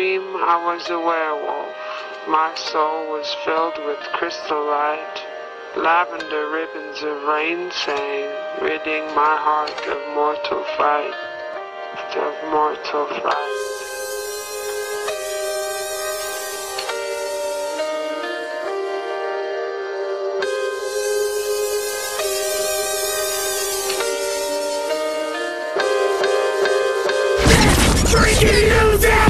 a werewolf. My soul was filled with crystal light. Lavender ribbons of rain sang, ridding my heart of mortal fright, of mortal fright. Drinking you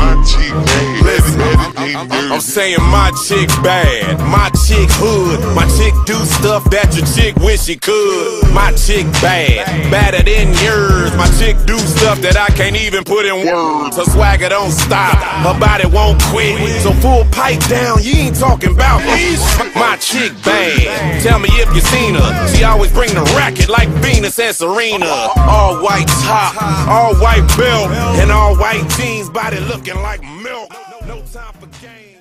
my, chick bad. Let it, let it be I'm saying my chick bad, my chick hood, my chick do stuff that your chick wish she could. My chick bad, badder than yours. My chick do stuff that I can't even put in words. Her swagger don't stop, her body won't quit. So full pipe down, you ain't talking about me. My chick bad, tell me if you seen her. She always bring the racket like Venus and Serena. All white top, all white belt, and all white jeans, body looking like milk. No time for games.